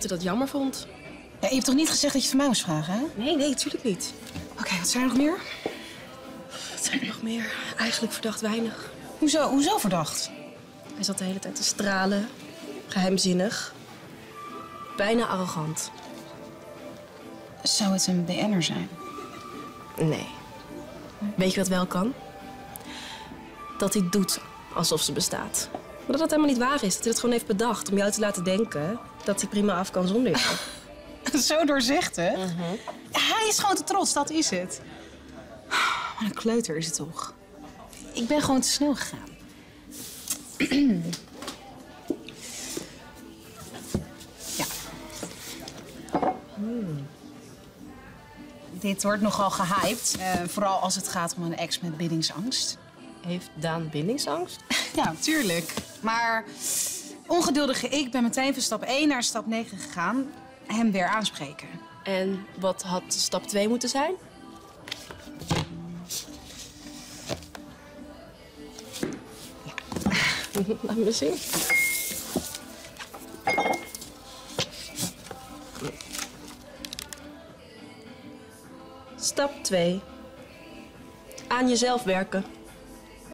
dat hij dat jammer vond. Ja, je hebt toch niet gezegd dat je het van mij moest vragen, hè? Nee, nee, tuurlijk niet. Oké, wat zijn er nog meer? Wat zijn er nog meer? Eigenlijk verdacht weinig. Hoezo, hoezo verdacht? Hij zat de hele tijd te stralen. Geheimzinnig. Bijna arrogant. Zou het een BN'er zijn? Nee. Weet je wat wel kan? Dat hij doet alsof ze bestaat. Maar dat dat helemaal niet waar is. Dat hij dat gewoon heeft bedacht om jou te laten denken dat hij prima af kan zonder jou. Zo doorzichtig? Hij is gewoon te trots, dat is het. Wat een kleuter is het toch? Ik ben gewoon te snel gegaan. ja. Hmm. Dit wordt nogal gehyped. eh, vooral als het gaat om een ex met bindingsangst. Heeft Daan bindingsangst? Ja, tuurlijk. Maar ongeduldige ik ben meteen van stap 1 naar stap 9 gegaan. Hem weer aanspreken. En wat had stap 2 moeten zijn? Laat me zien. Stap 2. Aan jezelf werken.